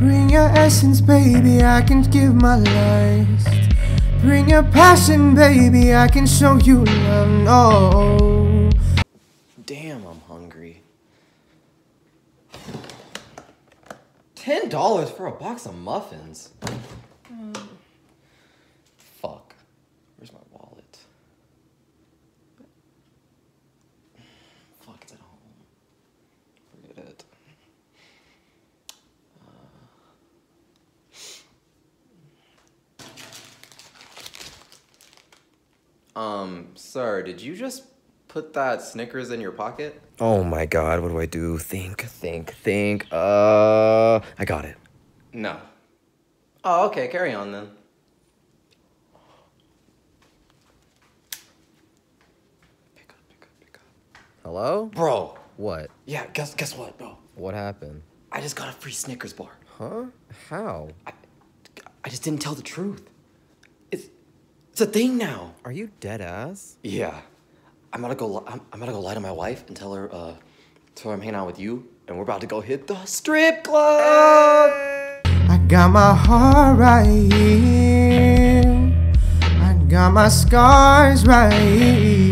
Bring your essence, baby, I can give my last. Bring your passion, baby, I can show you love. No. Damn, I'm hungry. Ten dollars for a box of muffins. Mm. Um, sir, did you just put that Snickers in your pocket? Oh my god, what do I do? Think, think, think. Uh, I got it. No. Oh, okay, carry on then. Pick up, pick up, pick up. Hello? Bro, What? yeah, guess guess what, bro? What happened? I just got a free Snickers bar. Huh? How? I, I just didn't tell the truth. It's a thing now. Are you dead ass? Yeah, I'm gonna go. I'm, I'm gonna go lie to my wife and tell her, uh, tell her I'm hanging out with you, and we're about to go hit the strip club. I got my heart right here. I got my scars right here.